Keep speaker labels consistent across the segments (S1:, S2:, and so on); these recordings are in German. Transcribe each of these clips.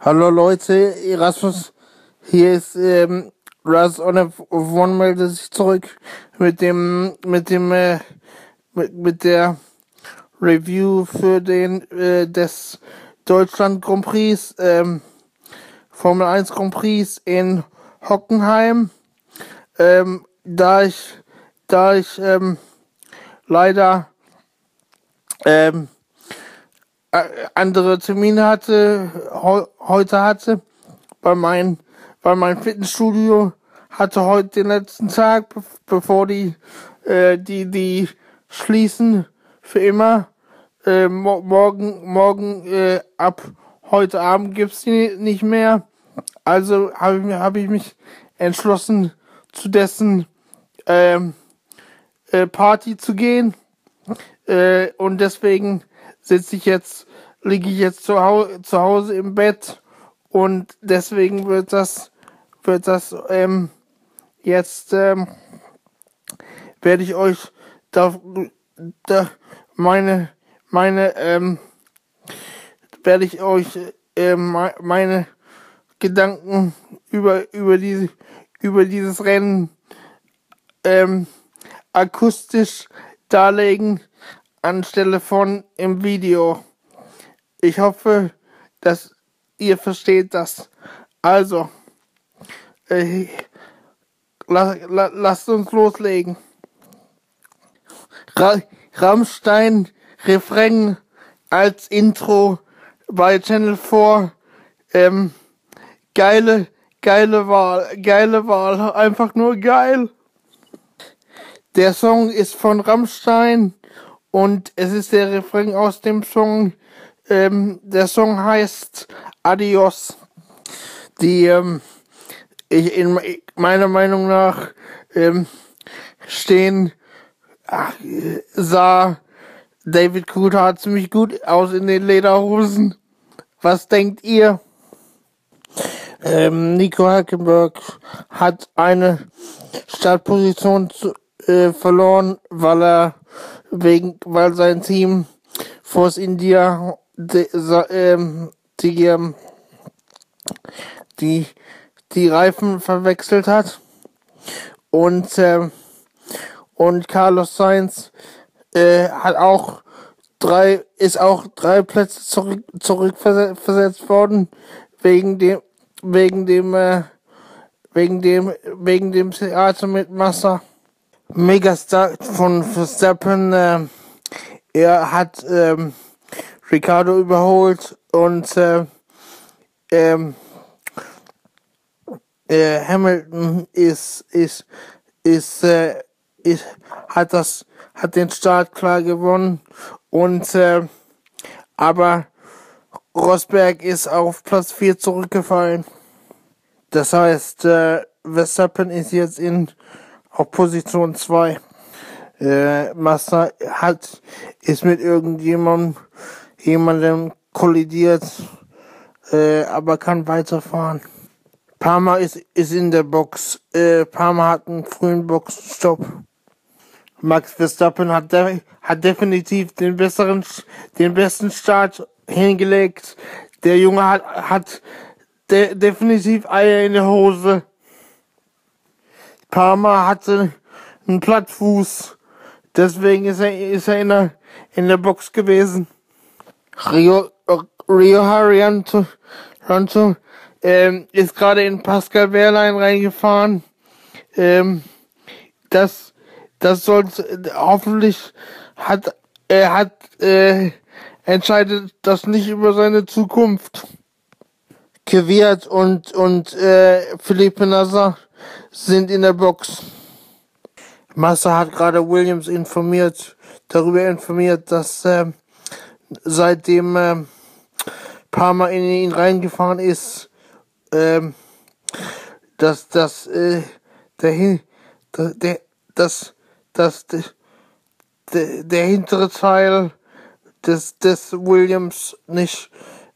S1: Hallo Leute, Erasmus, hier ist ähm, Ras on of One meldet sich zurück mit dem mit dem äh, mit, mit der Review für den äh, des Deutschland Grand Prix ähm, Formel 1 Grand Prix in Hockenheim. Ähm, da ich da ich ähm, leider ähm, andere Termine hatte, heute hatte, weil mein, weil mein Fitnessstudio hatte heute den letzten Tag, bevor die, äh, die, die schließen für immer. Äh, mo morgen, morgen, äh, ab heute Abend gibt's die nicht mehr. Also habe ich, hab ich mich entschlossen, zu dessen ähm, äh, Party zu gehen. Äh, und deswegen sitze ich jetzt, liege ich jetzt zu, Hau zu Hause im Bett. Und deswegen wird das, wird das ähm, jetzt ähm, werde ich euch da, da meine meine ähm, werde ich euch äh, meine Gedanken über über diese über dieses Rennen ähm, akustisch darlegen anstelle von im Video. Ich hoffe, dass ihr versteht das. Also, äh, la, la, lasst uns loslegen. Ra Rammstein Refrain als Intro bei Channel 4. Ähm, geile, geile Wahl, geile Wahl, einfach nur geil. Der Song ist von Rammstein und es ist der Refrain aus dem Song. Ähm, der Song heißt Adios. Die, ähm, ich, in meiner Meinung nach ähm, stehen, ach, sah David Coulthard ziemlich gut aus in den Lederhosen. Was denkt ihr? Ähm, Nico Hackenberg hat eine Startposition zu, äh, verloren, weil er wegen, weil sein Team Force India die, ähm, die, ähm, die, die Reifen verwechselt hat. Und äh, und Carlos Sainz äh, hat auch drei ist auch drei Plätze zurück zurückversetzt worden wegen dem wegen dem äh, wegen dem wegen dem Theater mit Massa Megastar von Verstappen. Äh, er hat ähm, Ricardo überholt und äh, ähm, äh, Hamilton ist ist ist, äh, ist hat das hat den Start klar gewonnen und äh, aber Rosberg ist auf Platz 4 zurückgefallen. Das heißt, äh, Verstappen ist jetzt in auf Position 2. Äh, Massa hat, ist mit irgendjemandem, jemandem kollidiert, äh, aber kann weiterfahren. Parma ist, ist in der Box. Äh, Parma hat einen frühen Boxenstopp. Max Verstappen hat, de hat definitiv den besseren, den besten Start hingelegt. Der Junge hat, hat de definitiv Eier in der Hose. Parma hatte einen Plattfuß. Deswegen ist er, ist er in, der, in der Box gewesen. Rio, Rio Harianto Ranto, ähm, ist gerade in Pascal Wehrlein reingefahren. Ähm, das, das soll, hoffentlich hat, er hat, äh, entscheidet das nicht über seine Zukunft. Kvyat und, und, äh, Philippe Nazar sind in der Box. Massa hat gerade Williams informiert, darüber informiert, dass äh, seitdem äh, Parma in ihn reingefahren ist, äh, dass das äh, der, der das das der, der hintere Teil des des Williams nicht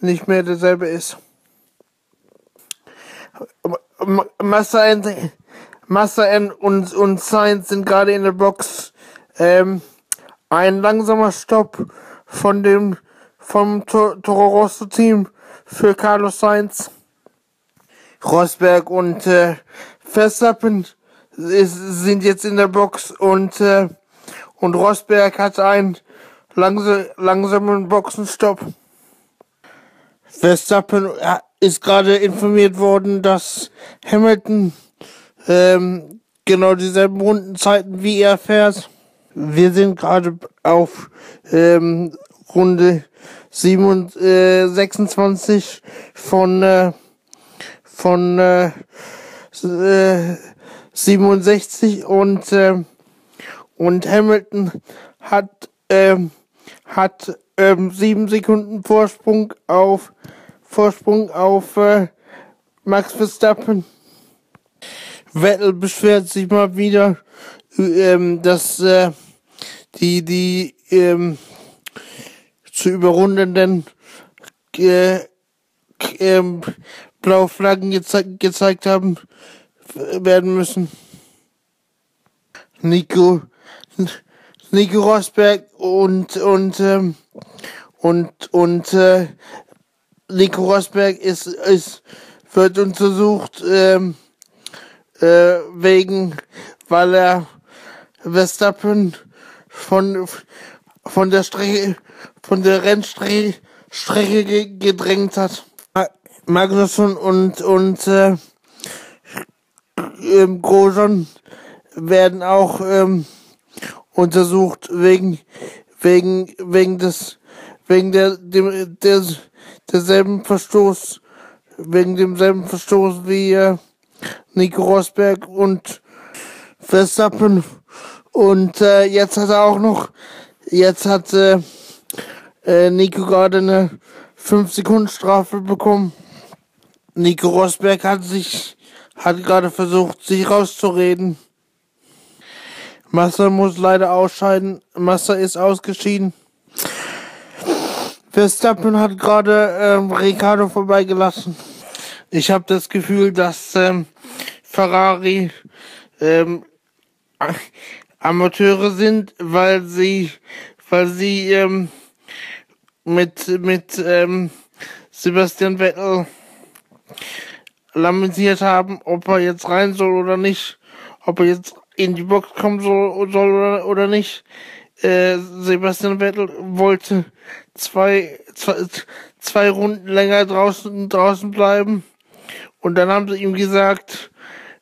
S1: nicht mehr derselbe ist. Massa und, Massa und, und Science sind gerade in der Box. Ähm, ein langsamer Stopp von dem vom Toro Rosso Team für Carlos Sainz. Rosberg und äh, Verstappen sind jetzt in der Box und äh, und Rosberg hat einen langsa langsamen Boxenstopp. Verstappen äh, ist gerade informiert worden, dass Hamilton ähm, genau dieselben Rundenzeiten wie er fährt. Wir sind gerade auf ähm, Runde 7, äh, 26 von äh, von äh, äh, 67 und äh, und Hamilton hat ähm, hat ähm, sieben Sekunden Vorsprung auf Vorsprung auf äh, Max Verstappen. Vettel beschwert sich mal wieder, ähm, dass äh, die die ähm, zu überrundenden äh, äh, blaue Flaggen geze gezeigt haben werden müssen. Nico Nico Rosberg und und ähm, und und äh, Nico Rosberg ist ist wird untersucht ähm, äh, wegen weil er Verstappen von von der Strecke von der Rennstrecke Strecke gedrängt hat. Magnussen und und äh, ähm, Grosjean werden auch ähm, untersucht wegen wegen wegen des wegen der dem der derselben Verstoß wegen demselben Verstoß wie äh, Nico Rosberg und Verstappen und äh, jetzt hat er auch noch jetzt hat äh, äh, Nico gerade eine 5 Sekunden Strafe bekommen. Nico Rosberg hat sich hat gerade versucht sich rauszureden. Massa muss leider ausscheiden. Massa ist ausgeschieden. Verstappen hat gerade ähm, Ricardo vorbeigelassen. Ich habe das Gefühl, dass ähm, Ferrari ähm, Amateure sind, weil sie, weil sie ähm, mit mit ähm, Sebastian Vettel lamentiert haben, ob er jetzt rein soll oder nicht, ob er jetzt in die Box kommen soll, soll oder, oder nicht. Äh, Sebastian Vettel wollte zwei, zwei, zwei Runden länger draußen, draußen bleiben. Und dann haben sie ihm gesagt,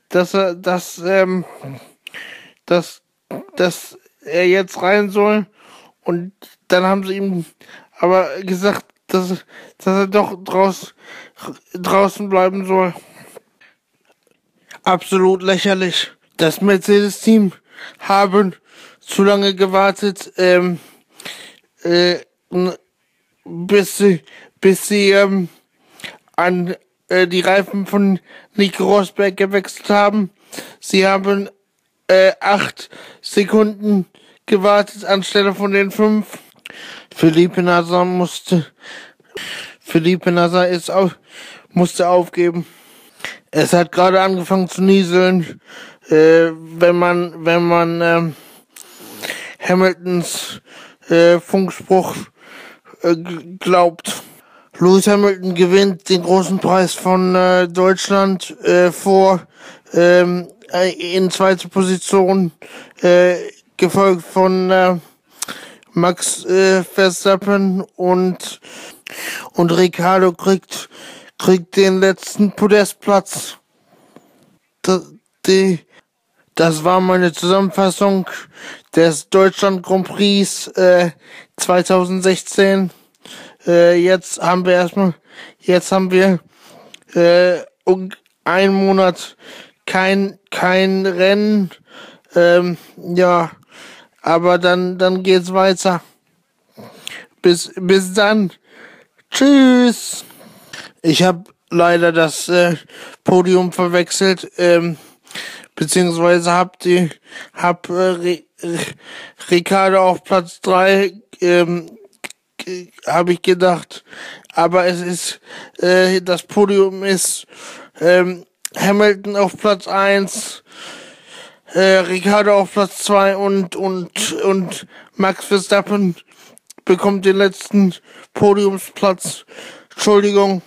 S1: dass er, dass, ähm, dass, dass er jetzt rein soll. Und dann haben sie ihm aber gesagt, dass, dass er doch draus, draußen bleiben soll. Absolut lächerlich das Mercedes-Team haben zu lange gewartet, ähm, äh, bis sie, bis sie ähm, an äh, die Reifen von Nico Rosberg gewechselt haben. Sie haben äh, acht Sekunden gewartet anstelle von den fünf. Philippe Nasser musste Philippe Nasser ist auf, musste aufgeben. Es hat gerade angefangen zu nieseln äh, wenn man, wenn man äh, Hamiltons äh, Funkspruch äh, glaubt. Lewis Hamilton gewinnt den großen Preis von äh, Deutschland äh, vor ähm, äh, in zweiter Position, äh, gefolgt von äh, Max äh, Verstappen und und Ricardo kriegt kriegt den letzten Podestplatz. Die das war meine Zusammenfassung des Deutschland Grand Prix äh, 2016. Äh, jetzt haben wir erstmal, jetzt haben wir äh, um einen Monat kein kein Rennen. Ähm, ja, aber dann dann geht's weiter. Bis bis dann. Tschüss. Ich habe leider das äh, Podium verwechselt. Ähm, beziehungsweise habt ihr hab äh, Ricardo auf Platz drei ähm, habe ich gedacht, aber es ist äh, das Podium ist ähm, Hamilton auf Platz eins, äh, Ricardo auf Platz zwei und und und Max Verstappen bekommt den letzten Podiumsplatz. Entschuldigung.